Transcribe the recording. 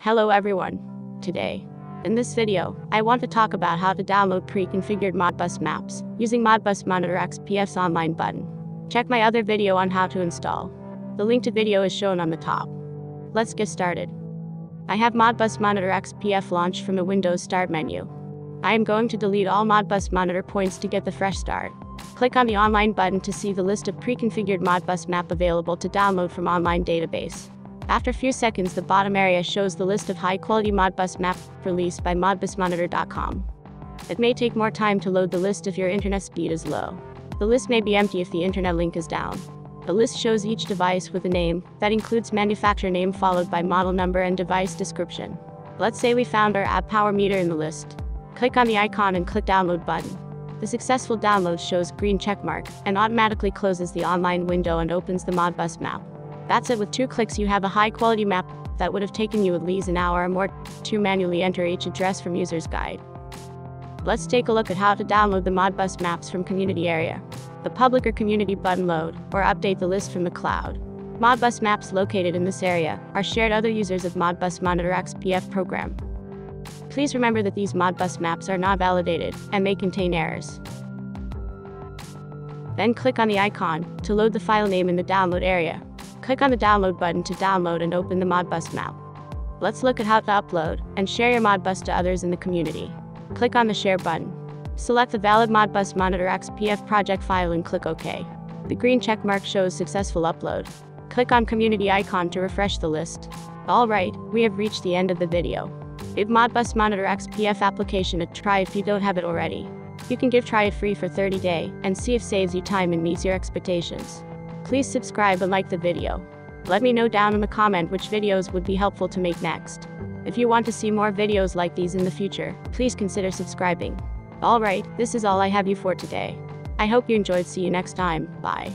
Hello everyone. Today, in this video, I want to talk about how to download pre-configured Modbus maps using Modbus Monitor XPF's online button. Check my other video on how to install. The link to video is shown on the top. Let's get started. I have Modbus Monitor XPF launched from the Windows Start menu. I am going to delete all Modbus Monitor points to get the fresh start. Click on the online button to see the list of pre-configured Modbus map available to download from online database. After a few seconds, the bottom area shows the list of high-quality Modbus maps released by modbusmonitor.com. It may take more time to load the list if your internet speed is low. The list may be empty if the internet link is down. The list shows each device with a name that includes manufacturer name followed by model number and device description. Let's say we found our app power meter in the list. Click on the icon and click download button. The successful download shows green checkmark and automatically closes the online window and opens the Modbus map. That's it with two clicks you have a high quality map that would have taken you at least an hour or more to manually enter each address from user's guide. Let's take a look at how to download the Modbus maps from community area. The public or community button load or update the list from the cloud. Modbus maps located in this area are shared other users of Modbus Monitor XPF program. Please remember that these Modbus maps are not validated and may contain errors. Then click on the icon to load the file name in the download area. Click on the download button to download and open the Modbus map. Let's look at how to upload and share your Modbus to others in the community. Click on the Share button. Select the valid Modbus Monitor XPF project file and click OK. The green check mark shows successful upload. Click on Community icon to refresh the list. Alright, we have reached the end of the video. Give Modbus Monitor XPF application a try if you don't have it already. You can give try it free for 30 day and see if saves you time and meets your expectations. Please subscribe and like the video. Let me know down in the comment which videos would be helpful to make next. If you want to see more videos like these in the future, please consider subscribing. Alright, this is all I have you for today. I hope you enjoyed see you next time, bye.